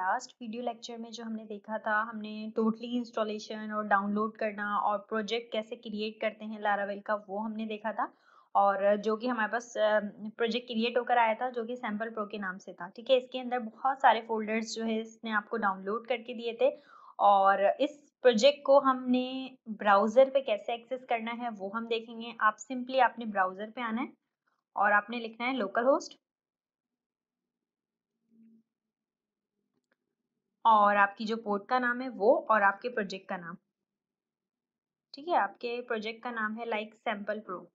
Last video lecture में जो हमने देखा था, हमने टोटली इंस्टॉलेशन और डाउनलोड करना और प्रोजेक्ट कैसे क्रिएट करते हैं लारावेल का, वो हमने देखा था। और जो कि हमारे पास प्रोजेक्ट क्रिएट होकर आया था, जो कि सैंपल प्रो के नाम से था। ठीक है, इसके अंदर बहुत सारे फोल्डर्स जो है, इसने आपको डाउनलोड करके दिए थे। और इस प्रोजेक्ट को हमने ब्राउज़र पे कैसे एक्सेस करना है, वो हम देखेंगे। आप सिंपली आपने ब्राउज़र पे आना है और आपने लिखना है लोकल होस्ट और आपकी जो पोर्ट का नाम है वो और आपके प्रोजेक्ट का नाम। ठीक है, आपके प्रोजेक्ट का नाम है लाइक सैंपल प्रो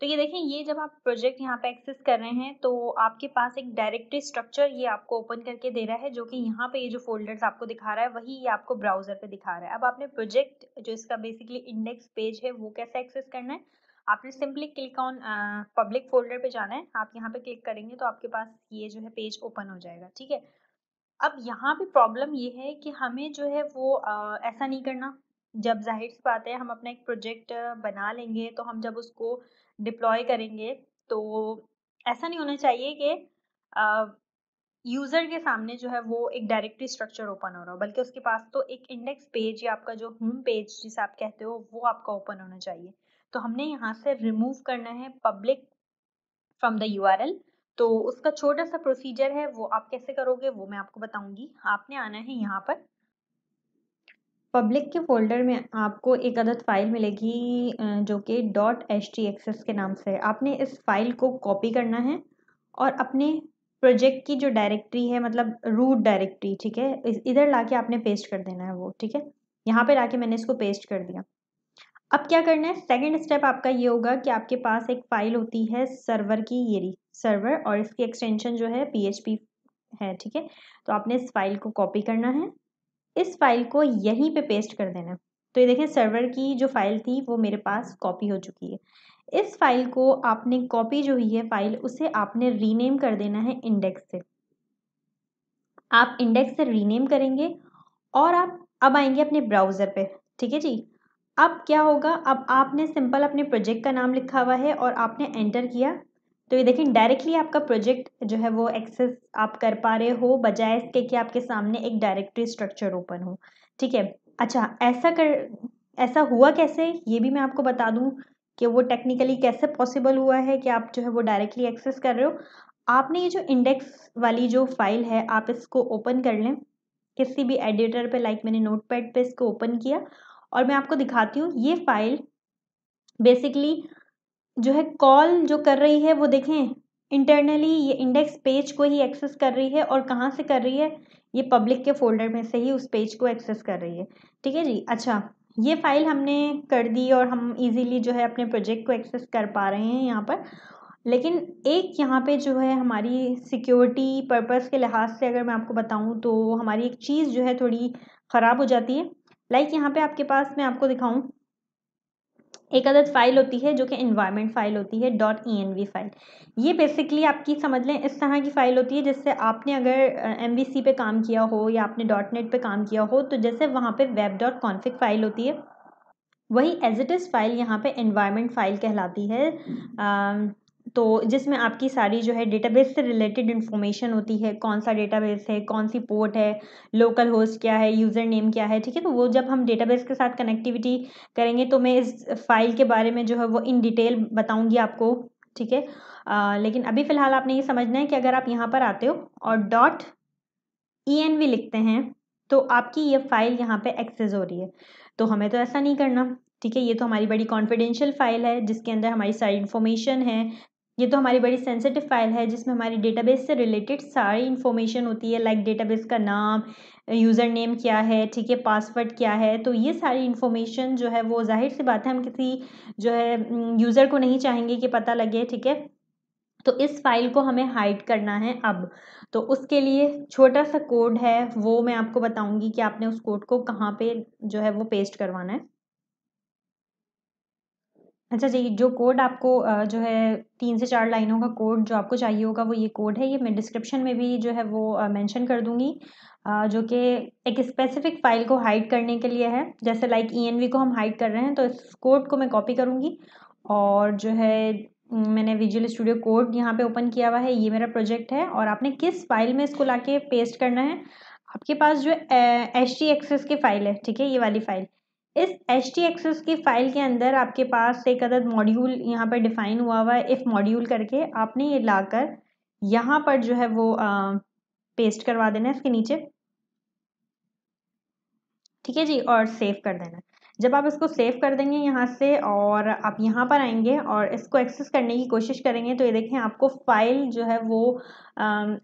तो ये देखें ये जब आप प्रोजेक्ट यहाँ पे एक्सेस कर रहे हैं तो आपके पास एक डायरेक्टरी स्ट्रक्चर ये आपको ओपन करके दे रहा है, जो कि यहाँ पे ये जो फोल्डर्स आपको दिखा रहा है, वही ये आपको ब्राउज़र पे दिखा रहा है। अब आपने प्रोजेक्ट जो इसका बेसिकली इंडेक्स पेज है, वो कैसे एक्सेस करना है? आपने simply click on public folder पे जाना है। आप यहाँ पे क्लिक करेंगे तो आपके पास ये जो है पेज ओपन हो जाएगा। ठीक है? अब यहाँ पे प्रॉब्लम ये है कि हमें जो है वो आ, ऐसा नहीं करना। जब ज़ाहिर सी बात है हम अपना एक प्रोजेक्ट बना लेंगे तो हम जब उसको डिप्लॉय करेंगे तो ऐसा नहीं होना चाहिए कि यूज़र के सामने जो है वो एक डायरेक्टरी स्ट्रक्चर ओपन हो रहा हो। बल्कि उसके पास तो एक इंडेक्स पेज या आपका जो होम पेज जिसे आप कहते हो वो आपका ओपन होना चाहिए। तो हमने यहाँ से रिमूव करना है पब्लिक फ्रॉम द यू तो उसका छोटा सा प्रोसीजर है, वो आप कैसे करोगे, वो मैं आपको बताऊँगी। आपने आना है यहाँ पर। पब्लिक के फोल्डर में आपको एक अदद फ़ाइल मिलेगी जो कि. डॉट एच टी एक्सेस के नाम से आपने इस फ़ाइल को कॉपी करना है और अपने प्रोजेक्ट की जो डायरेक्टरी है मतलब रूट डायरेक्टरी ठीक है? इधर लाके आपने पेस्ट कर देना है वो, ठीक है? यहाँ पे लाके मैंने इसको पेस्ट कर दिया। अब क्या करना है? सेकंड स्टेप आपका ये होगा कि आपके पास एक फ़ाइल होती है सर्वर की ये सर्वर और इसकी एक्सटेंशन जो है पीएचपी है, ठीक है? तो आपने इस फ़ाइल को कॉपी करना है। इस फ़ाइल को यहीं पे पेस्ट कर देना तो ये देखें सर्वर की जो फ़ाइल थी वो मेरे पास कॉपी हो चुकी है। इस फ़ाइल को आपने कॉपी जो हुई है फ़ाइल उसे आपने रीनेम कर देना है इंडेक्स से। आप इंडेक्स से रीनेम करेंगे और आप अब आएँगे अपने ब्राउज़र पे, ठीक है जी? अब क्या होगा? अब आपने सिंपल अपने प्रोजेक्ट का नाम लिखा हुआ है और आपने एंटर किया। तो ये देखें डायरेक्टली आपका प्रोजेक्ट जो है वो एक्सेस आप कर पा रहे हो, बजाय इसके कि आपके सामने एक डायरेक्टरी स्ट्रक्चर ओपन हो। ठीक है? अच्छा ऐसा कर, ऐसा हुआ कैसे? ये भी मैं आपको बता दूँ कि वो टेक्निकली कैसे पॉसिबल हुआ है कि आप जो है वो डायरेक्टली एक्सेस कर रहे हो। आपने ये जो इंडेक्स वाली जो फ़ाइल है, आप इसको ओपन कर लें। किसी भी एडिटर पे लाइक मैंने नोट पैड पर इसको ओपन किया और मैं आपको दिखाती हूँ, ये फ़ाइल बेसिकली जो है कॉल जो कर रही है, वो देखें इंटरनली ये इंडेक्स पेज को ही एक्सेस कर रही है और कहाँ से कर रही है? ये पब्लिक के फोल्डर में से ही उस पेज को एक्सेस कर रही है। ठीक है जी? अच्छा ये फ़ाइल हमने कर दी और हम इजीली जो है अपने प्रोजेक्ट को एक्सेस कर पा रहे हैं यहाँ पर। लेकिन एक यहाँ पे जो है हमारी सिक्योरिटी पर्पस के लिहाज से अगर मैं आपको बताऊँ तो हमारी एक चीज़ जो है थोड़ी ख़राब हो जाती है। लाइक like, यहाँ पे आपके पास मैं आपको दिखाऊँ, एक अदद फ़ाइल होती है जो कि इन्वायरमेंट फ़ाइल होती है डॉट ई फ़ाइल ये बेसिकली आपकी, समझ लें, इस तरह की फ़ाइल होती है जिससे आपने अगर एम वी सी पे काम किया हो या आपने डॉट नेट पर काम किया हो तो जैसे वहाँ पे वेब डॉट कॉन्फिक फ़ाइल होती है, वही एज इज़ फ़ाइल यहाँ पे इन्वायरमेंट फ़ाइल कहलाती है. तो जिसमें आपकी सारी जो है डेटाबेस से रिलेटेड इन्फॉर्मेशन होती है, कौन सा डेटाबेस है, कौन सी पोर्ट है लोकल होस्ट क्या है यूज़र नेम क्या है, ठीक है? तो वो जब हम डेटाबेस के साथ कनेक्टिविटी करेंगे तो मैं इस फ़ाइल के बारे में जो है वो इन डिटेल बताऊँगी आपको, ठीक है? लेकिन अभी फ़िलहाल आपने ये समझना है कि अगर आप यहाँ पर आते हो और डॉट ई एन लिखते हैं तो आपकी ये फ़ाइल यहाँ पे एक्सेस हो रही है। तो हमें तो ऐसा नहीं करना, ठीक है? ये तो हमारी बड़ी कॉन्फिडेंशियल फ़ाइल है, जिसके अंदर हमारी सारी इन्फॉर्मेशन है ये तो हमारी बड़ी सेंसिटिव फ़ाइल है, जिसमें हमारी डेटाबेस से रिलेटेड सारी इन्फॉर्मेशन होती है लाइक डेटाबेस का नाम यूज़र नेम क्या है, ठीक है पासवर्ड क्या है तो ये सारी इन्फॉर्मेशन जो है वो ज़ाहिर सी बात है, हम किसी जो है यूज़र को नहीं चाहेंगे कि पता लगे, ठीक है? तो इस फ़ाइल को हमें हाइड करना है अब। तो उसके लिए छोटा सा कोड है, वो मैं आपको बताऊँगी कि आपने उस कोड को कहाँ पे जो है वो पेस्ट करवाना है। अच्छा जी, जो कोड आपको जो है तीन से चार लाइनों का कोड जो आपको चाहिए होगा वो ये कोड है। ये मैं डिस्क्रिप्शन में भी जो है वो मेंशन कर दूँगी। जो कि एक स्पेसिफिक फ़ाइल को हाइड करने के लिए है। जैसे लाइक ई को हम हाइड कर रहे हैं तो इस कोड को मैं कॉपी करूँगी। और जो है मैंने विजुअल स्टूडियो कोड यहाँ पे ओपन किया हुआ है, ये मेरा प्रोजेक्ट है। और आपने किस फ़ाइल में इसको लाके पेस्ट करना है? आपके पास जो टी एक्सेस की फ़ाइल है, ठीक है, ये वाली फ़ाइल इस एच टी एक्सेस की फ़ाइल के अंदर आपके पास एक अदद मॉड्यूल यहाँ पर डिफाइन हुआ हुआ है। इफ़ मॉड्यूल करके आपने ये लाकर यहाँ पर जो है वो आ, पेस्ट करवा देना है इसके नीचे। ठीक है जी? और सेव कर देना जब आप इसको सेव कर देंगे यहाँ से और आप यहाँ पर आएँगे और इसको एक्सेस करने की कोशिश करेंगे तो ये देखें आपको फ़ाइल जो है वो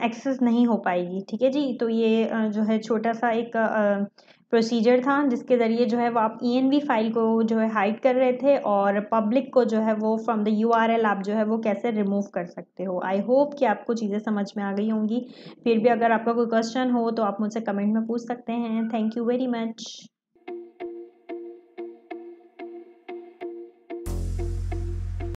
एक्सेस नहीं हो पाएगी, ठीक है जी? तो ये जो है छोटा सा एक प्रोसीजर था जिसके ज़रिए जो है वो आप ई वी फ़ाइल को जो है हाइड कर रहे थे और पब्लिक को जो है वो from the U R L आप जो है वो कैसे रिमूव कर सकते हो। आई होप कि आपको चीज़ें समझ में आ गई होंगी। फिर भी अगर आपका कोई क्वेश्चन हो तो आप मुझसे कमेंट में पूछ सकते हैं। Thank you very much